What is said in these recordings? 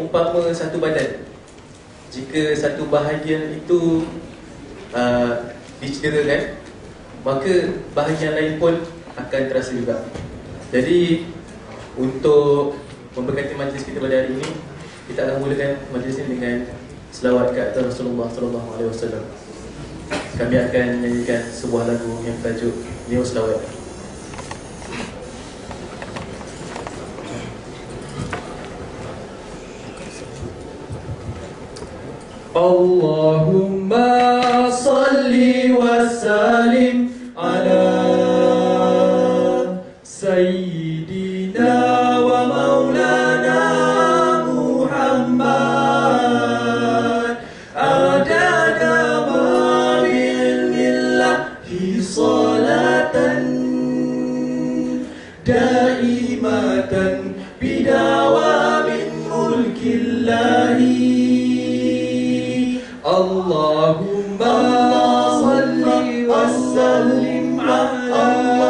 umpama satu badan. Jika satu bahagian itu uh, Dicederakan Maka bahagian lain pun akan terasa juga. Jadi Untuk memberkati majlis kita pada hari ini Kita akan mulakan majlis ini dengan Selawat ke atas Rasulullah SAW Kami akan nyanyikan sebuah lagu yang bertajuk Neo Selawat اللهم صل وسلم. Allahumma salli wa sallim ala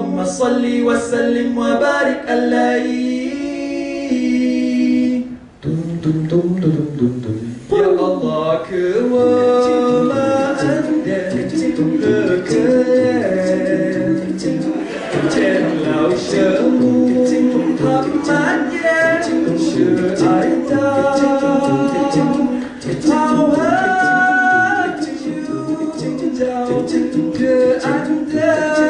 اللهم صل وسلم وبارك عليه. يا الله وما أنت لك. لو شموت محمد شعرت How hard you doubt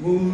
Move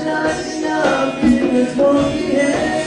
just enough in this monkey head.